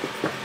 Oh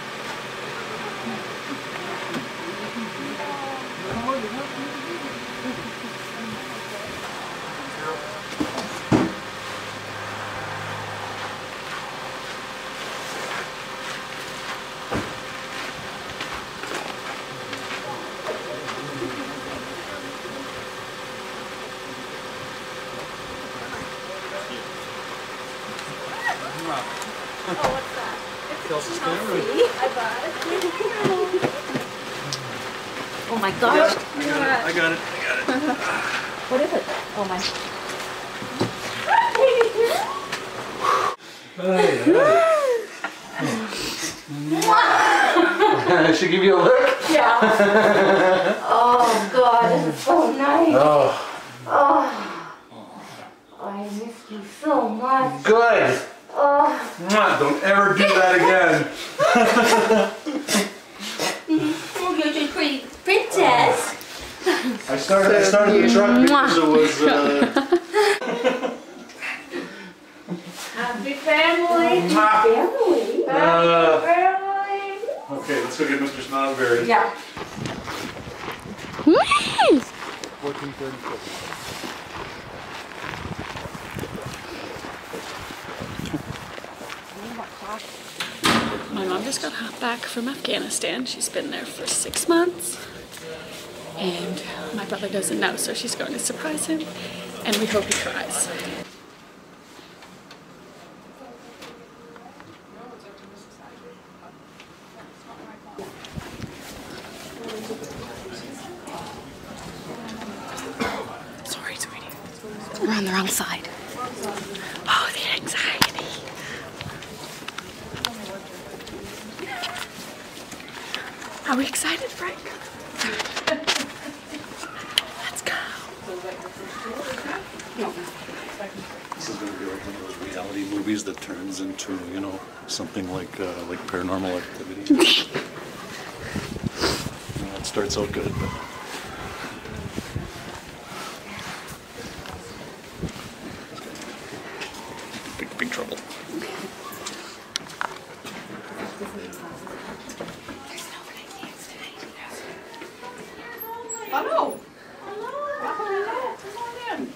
my gosh. I got it. I got it. I got it. What is it? Oh my. I should give you a look. Yeah. oh God, this is so nice. Oh, Oh. I missed you so much. good. Oh. Mwah, Don't ever do that again. Oh, you're just pretty princess. I started. I started the truck because it was. Uh, Happy family. Mwah. Family. Uh, Family. okay, let's go get Mr. Snozberry. Yeah. My mom just got back from Afghanistan. She's been there for six months. And my brother doesn't know, so she's going to surprise him. And we hope he cries. Sorry, sweetie. We're on the wrong side. Oh, the anxiety. Are we excited, Frank? Let's go. This is gonna be like one of those reality movies that turns into, you know, something like uh, like Paranormal Activity. You know, it starts out good, but big big trouble. Hello. Hello. Come on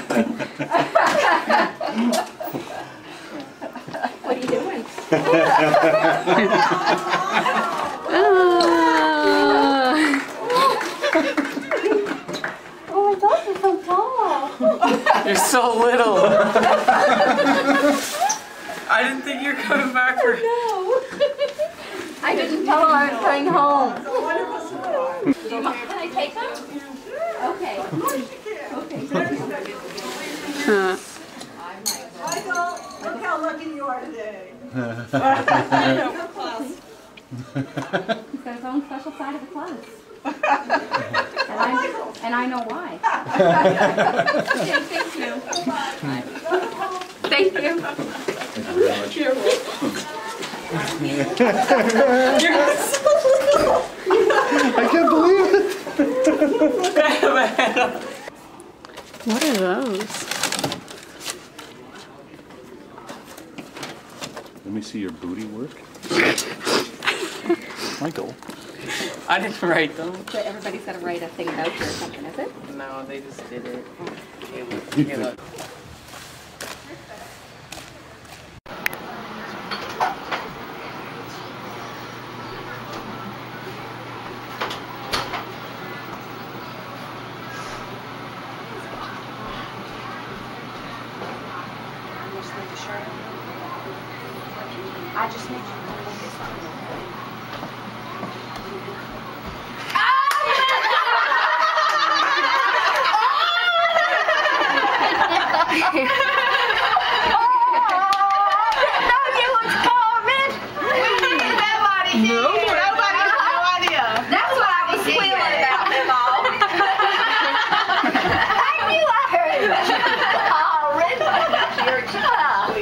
in. What are you doing? Oh my gosh, you're so tall. You're so little. I didn't think you were coming back for. No. I didn't tell him I was going home. Do you mind? Can I take them? Okay. Michael, look how lucky you are today. He's got his own special side of the class. and, I, and I know why. Okay, thank you. Thank you. I can't believe it. What are those? Me see your booty work. Michael. I didn't write them. So everybody's got to write a thing about you or something, is it? No, they just did it. Okay, you know. I just need That's what I was squealing about, Mimo. I knew I heard it. Oh, You're tough.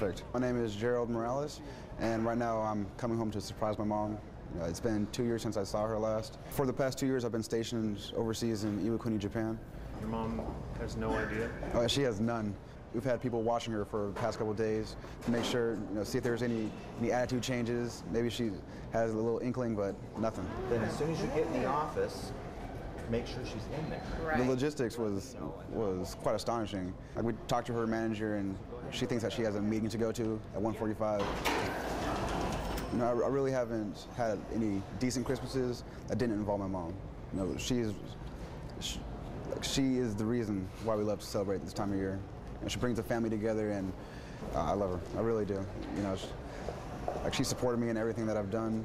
Perfect. My name is Gerald Morales, and right now I'm coming home to surprise my mom. You know, it's been two years since I saw her last. For the past two years, I've been stationed overseas in Iwakuni, Japan. Your mom has no idea. Oh, she has none. we've had people watching her for the past couple of days to make sure, you know, see if there's any any attitude changes. Maybe she has a little inkling, but nothing. Then as soon as you get in the office, make sure she's in there. Right. The logistics was was quite astonishing. Like we talked to her manager, and she thinks that she has a meeting to go to at 1:45. You know, I, I really haven't had any decent Christmases that didn't involve my mom. You know, she's she, she is the reason why we love to celebrate this time of year. And she brings the family together, and uh, I love her. I really do. You know, she, like she supported me in everything that I've done.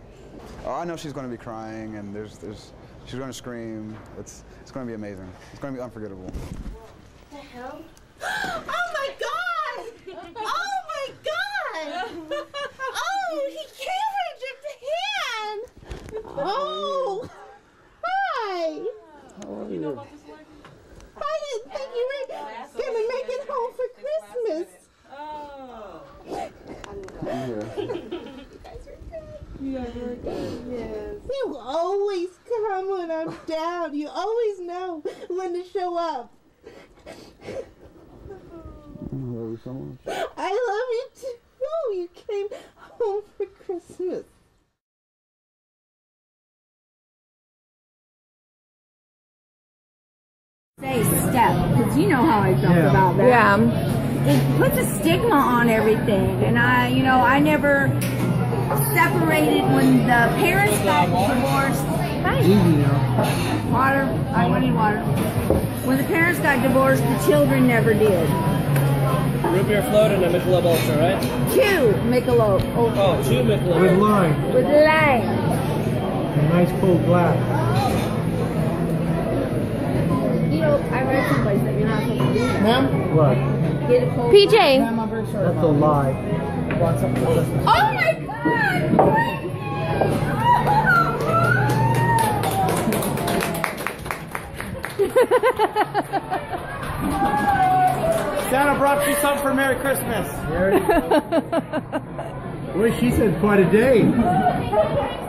Oh, I know she's going to be crying, and there's there's she's going to scream. It's it's going to be amazing. It's going to be unforgettable. Oh my god! Oh my god! Oh, he came reject the hand! Oh! Hi! You know about this leg? I didn't think you were gonna make it home for Christmas. Oh. You always come when I'm down. You always know when to show up. I love you too. Oh, you came home for Christmas. Say step because you know how I felt about that. Yeah. It puts a stigma on everything, and I, you know, I never separated when the parents got divorced. Hi. Water. I want need water. When the parents got divorced, the children never did. Root beer float and a Michelob Ultra, right? Two Michelob Oh, two Michelob. With lime, with lime. a nice cold glass. Ma'am? What? Get a cold. PJ. That's a lie. Oh my God! Santa brought you something for Merry Christmas. Boy, she said quite a day.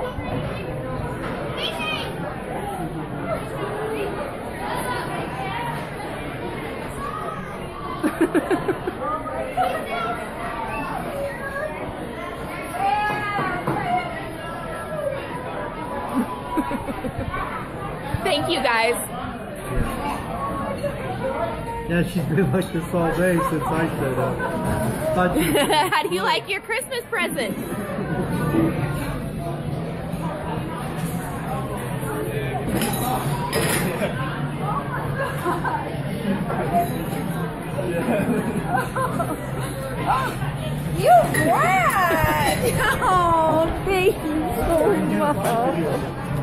Thank you guys. Yeah, she's been like this all day since I showed up. How do you like your Christmas present? You what? Oh, thank you so much.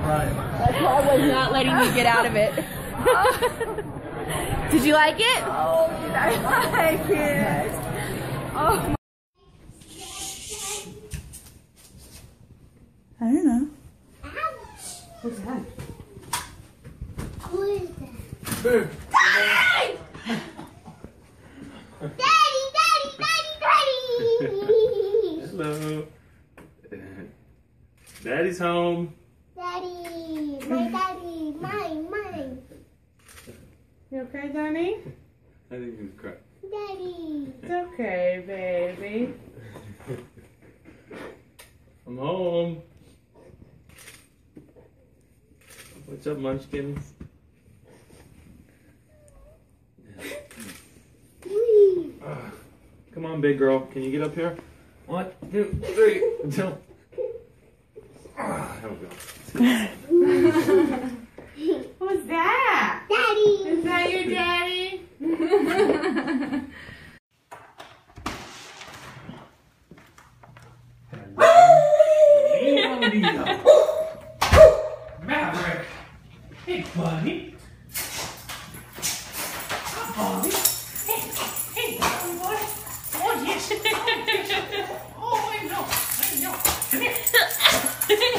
That's why I was not letting you get out of it. Did you like it? Oh, did I like it? Oh. I don't know. What's that? Who is that? Daddy! Daddy, Daddy, Daddy, Daddy! Hello. Daddy's home. Daddy, my daddy, mine, mine. You okay, Danny? I think he's crying. Daddy. It's okay, baby. I'm home. What's up, Munchkins? Come on, big girl. Can you get up here? One, two, three. Two. Ah, there we go. Who's that? Daddy. Is that your daddy? Maverick! Hey, buddy. Buddy.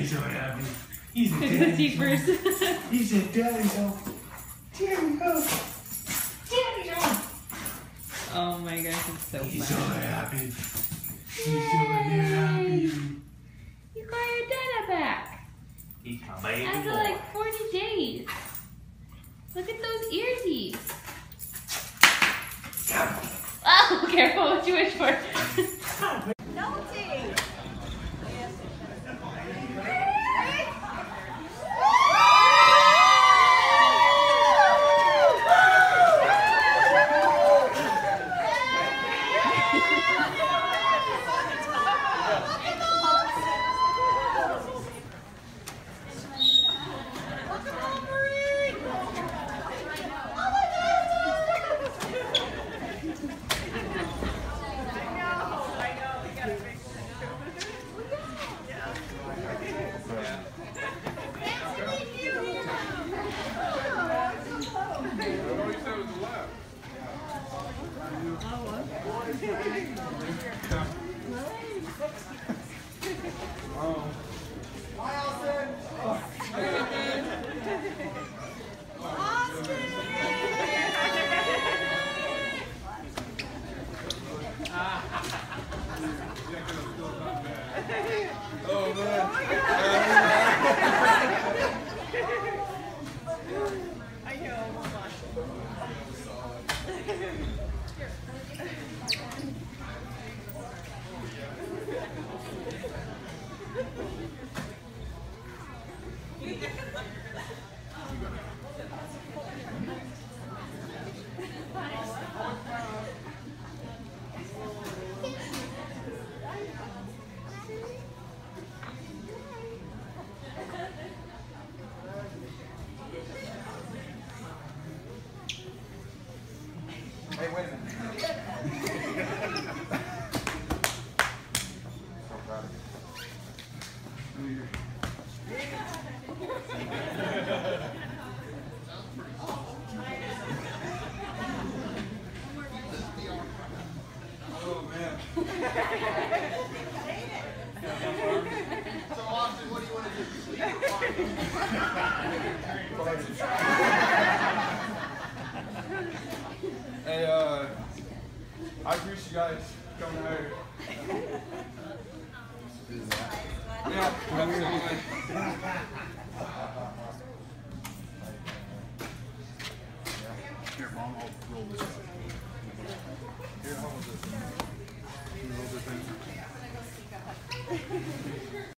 he's so happy. He's a daddy. the teeth first. He said, Daddy, oh. Daddy, oh. Daddy, oh. Oh my gosh, it's so He's so happy. He's so happy. You got your dada back He's my baby after boy. like 40 days. Look at those earsies. Oh, careful what you wish for. Guys coming out here. Yeah, absolutely. Here, mom, I'll roll this up. Here, how about this? You roll the thing.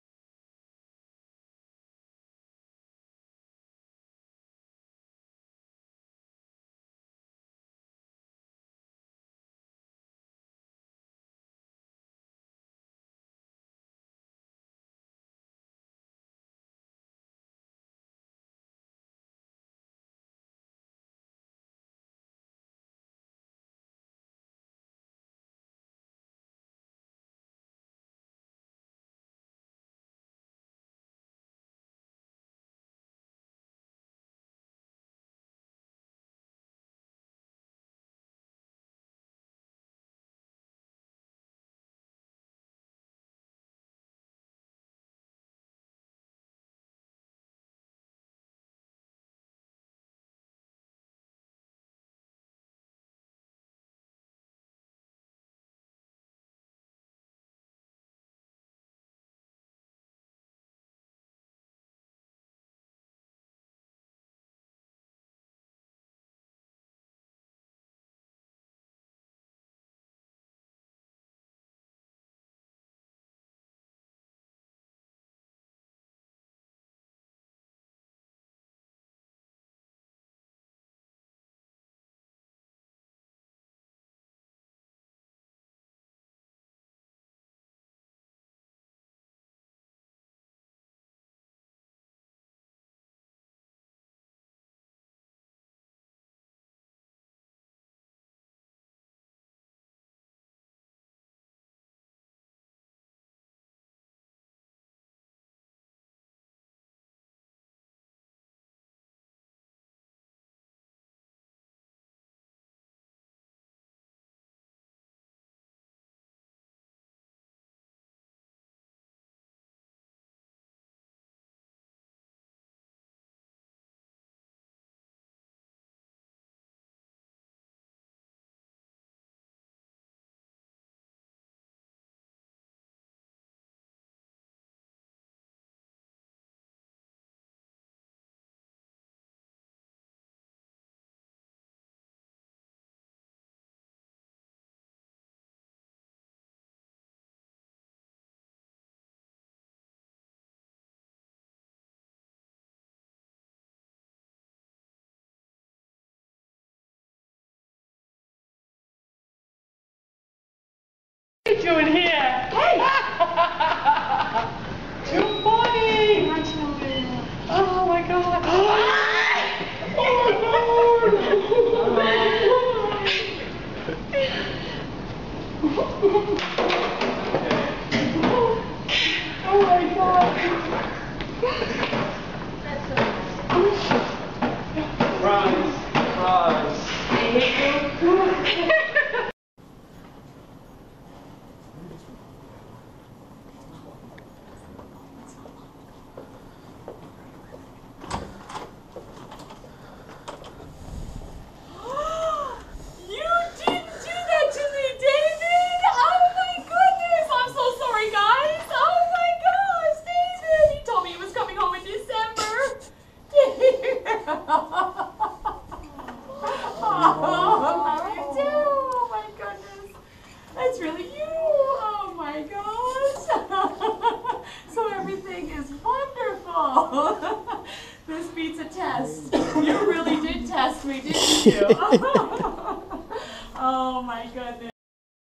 you doing here?